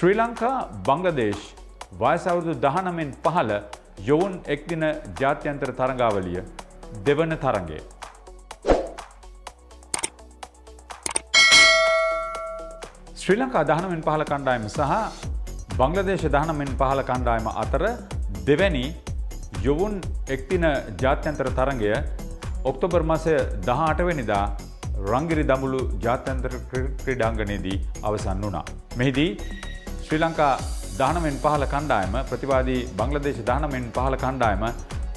ශ්‍රී ලංකා බංගදේශ් වයසවුරුදු දහනමෙන් පහළ යොවුන් එක්දින ජාත්‍යන්තර තරඟාවලිය දෙවන තරගේ. ශ්‍රී ලංකා දහනමෙන් පහළ කණ්ඩායම සහ බංගලදේශ දහනමෙන් පහළ කණ්ඩායම අතර දෙවැනි යොවුන් එක්තින ජාත්‍යන්තර තරගය ඔක්තෝබර් මසය දහටවෙනිදා රංගිරි දමුළු ජාත්‍යන්තර ක්‍රඩාංගනයේදී අවසන් වුණා. මෙහිදී ශ්‍රී ලංකා දහනමෙන් පහළ කණ්ඩායම ප්‍රතිවාදී බංගලදේශ දහනමෙන් පහළ කණ්ඩායම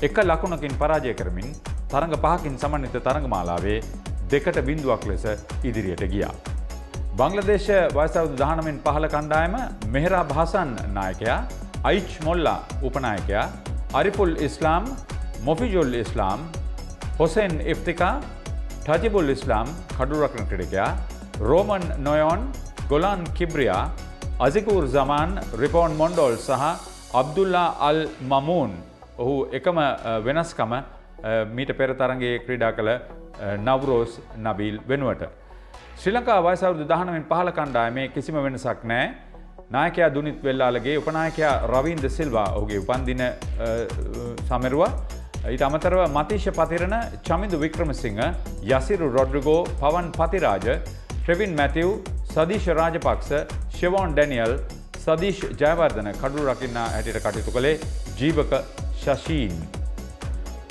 එක ලකුණකින් පරාජය කරමින් තරඟ පහකින් සමන්විත තරඟමාලාවේ දෙකට බින්දුවක් ලෙස ඉදිරියට ගියා. බංගලදේශ වයසවුදු දහනමෙන් පහළ කණ්ඩායම මෙහෙරා භාසන් නායකයා අයිච් මොල්ලා උපනායකයා අරිපුල් ඉස්ලාම් මොෆිජුල් ඉස්ලාම් හොසෙන් ඉෆ්තිකා ටජිබුල් ඉස්ලාම් කඩුරක්න ක්‍රඩිකයා රෝමන් නොයෝන් ගොලාන් කිබ්‍රියා අසිකූර් සමාන් රිපෝන් මොන්ඩෝල් සහ අබ්දුල්ලා අල් මමූන්. ඔහු එකම වෙනස්කම මීට පෙරතරගේ ක්‍රීඩා කළ නවරෝස් නබීල් වෙනුවට. ශ්‍රී ලංකා වයසවරුදු දහනමින් පහල කණ්ඩායමේ කිසිම වෙනසක් නෑ නායකයා දුනිත් වෙල්ලාලගේ උපනායකයා රවීන්ද සිල්වා ඔහුගේ උපන්දින සමරුවා. ඊට අමතරව මතිශ පතිරණ චමිදු වික්‍රමසිංහ යසිරු රොඩ්රිගෝ පවන් පතිරාජ ට්‍රෙවින් මැතිව් සදීශ රාජපක්ෂ ශෙවෝන් ඩැනියල් සදීශ් ජයවර්ධන කඩු රකින්න හැටියට කටයුතු කළේ ජීවක ශශීන්.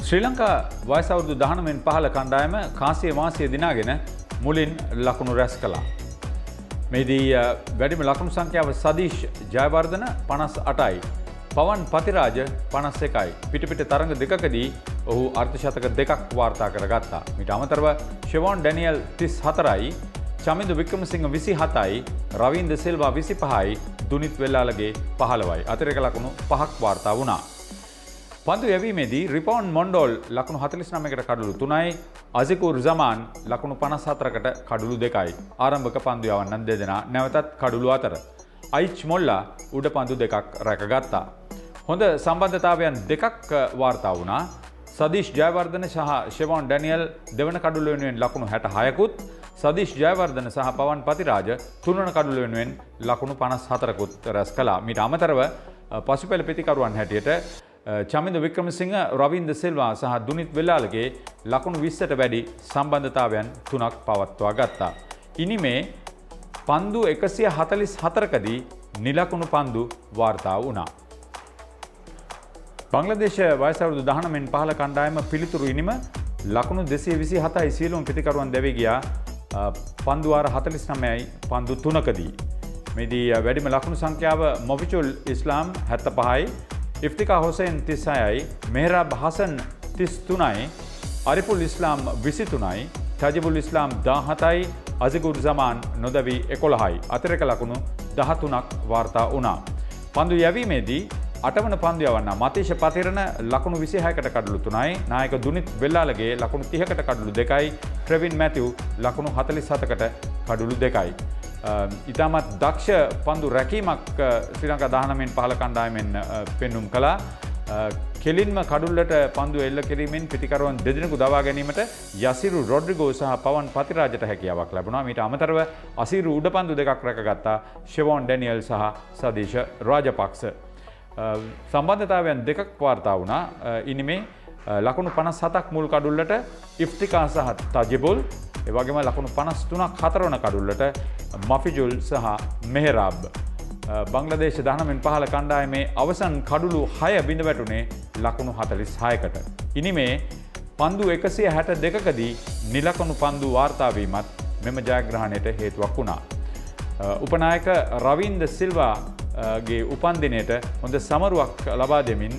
ශ්‍රී ලංකා වයසවුදු දහනමෙන් පහල කණ්ඩායම කාසිය මාසය දිනාගෙන මුලින් ලකුණු රැස් කලා. මෙදී වැඩිම ලකුණු සංඛ්‍යාව සදීශ් ජයවර්ධන පනස් අටයි. පවන් පතිරාජ පනස් එකයි. පිටිපිට තරඟ දෙකකදී ඔහු අර්ථශතක දෙකක් වාර්තා කර ගත්තා. මිට අමතරව ශෙවෝන් ඩැනියල් තිස් හතරයි චමිදු වික්‍රමසිංහ විසි හතයි රවින්ද සිල්වා විසි පහයි දුනිත් වෙල්ලාලගේ පහළවයි. අතරක ලකුණු පහක් වාර්තා වුණා. පන්දු යැවීමේදී රිපෝන් මොන්ඩෝල් ලකුණු හතලිස් නමකට කඩුළු තුනයි අසිකුර් සමාන් ලකුණු පනස් හතරකට කඩුළු දෙකයි. ආරම්භක පන්දු යවන්නන් දෙදෙන නැවතත් කඩුළු අතර. අයිච් මොල්ලා උඩ පන්දු දෙකක් රැකගත්තා. හොඳ සම්බන්ධතාවයන් දෙකක් වාර්තා වුණා සදිශ් ජයවර්ධන සහ ශෙවෝන් ඩැනියල් දෙවන කඩුල වෙනුවෙන් ලකුණු හැට හයකුත් සදිශ් ජයවර්ධන සහ පවන් පතිරාජ තුනන කඩුල වෙනුවෙන් ලකුණු පනස් හතරකුත් රැස් කලා මිට අමතරව පසුපැල පිතිකරුවන් හැටියට චමිද වික්‍රමසිංහ රවින්ද සිල්වා සහ දුනිත් වෙල්ලාලගේ ලකුණු විස්සට වැඩි සම්බන්ධතාවයන් තුනක් පවත්වා ගත්තා. ඉනි මේ පන්දු එකසිය හතලිස් හතරකදී නිලකුණු පන්දු වාර්තා වුණා. බංලදේශ වයසවරුදු දහනමෙන් පහල කණ්ඩායම පිළිතුරු ඉනිම ලකුණු දෙසේ විසි හතයි සියලුම් පිතිකරුවන් දැවගියා පන්දුවාර හතලිස් නමයයි පන්දු තුනකදී. මෙදී වැඩිම ලකුණු සංඛ්‍යාව මොවිචුල් ඉස්ලාම් හැත්ත පහයි ඉෆ්තිකා හොසෙන් තිස්සයයි මෙහරා භාසන් තිස් තුනයි අරිපුල් ඉස්ලාම් විසිතුනයි ටජිබුල් ඉස්ලාම් දාහතයි අසිගුර් සමාන් නොදවී එකොළහයි අතරක ලකුණු දහතුනක් වාර්තා වනා. පන්දු යැවීමේදී අටවන පන්දියවන්න මතේශ පතිරණ ලකුණු විසිහයකට කඩලු තුනයි නායක දුනිත් වෙල්ලාලගේ ලකුණු තිහකට කඩලු දෙකයි ට්‍රවින් මැතිව් ලකුණු හතලි සතකට කඩුළු දෙකයි. ඉතාමත් දක්ෂ පන්දු රැකීමක් ශ්‍රී ලංකා දානමෙන් පහල කණ්ඩායමෙන් පෙන්නුම් කලා කෙලින්ම කඩුල්ලට පන්දු එල්ල කිරීමෙන් පිතිකරුවන් දෙදෙනෙකු දවා ගැනීමට යසිරු රොඩ්රිගෝ සහ පවන් පතිරාජට හැකියාවක් ලැබුණා මීට අමතරව අසිරු උඩ පන්දු දෙකක් රැකගත්තා ශෙවෝන් ඩැනියල් සහ සදේශ රාජපක්ෂ. සම්බන්ධතාවයන් දෙකක් වාර්තා වුණා ඉනිමේ ලකුණු පනස් සතක් මුල් කඩුල්ලට ඉෆ්තිකා සහ තජිබුල් එවගේම ලකුණු පනස් තුනක් හතරවන කඩුල්ලට මෆිජුල් සහ මෙහෙරාබ්. බංලදේශ දහනමෙන් පහල කණ්ඩායමේ අවසන් කඩුළු හය බිඳ වැටුනේ ලකුණු හතලිස් හයකට. ඉනිමේ පන්දු එකසිය හැට දෙකකදී නිලකුණු පන්දු වාර්තාවීමත් මෙම ජයග්‍රහණයට හේතුවක් වුණා. උපනායක රවින්ද සිල්වාගේ උපන්දිනයට හොඳ සමරුවක් ලබා දෙමින්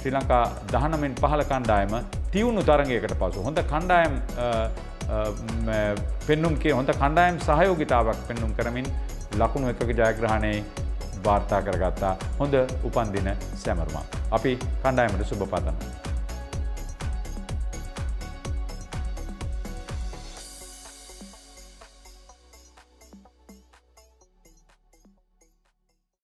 ශ්‍රී ලංකා දහනමෙන් පහල කණ්ඩායම තිවුණු තරගයකට පසු හොඳ කණ්ඩායම් පෙන්නුම්ගේ හොඳ කණ්ඩායම් සහයෝගිතාවක් පෙන්නුම් කරමින් ලකුණු එකක ජයග්‍රහණයේ වාර්තා කරගත්තා හොඳ උපන්දින සැමරුමක්. අපි කණ්ඩායමට සුභ පතනවා.